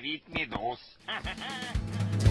ловить медуз. Ха-ха-ха!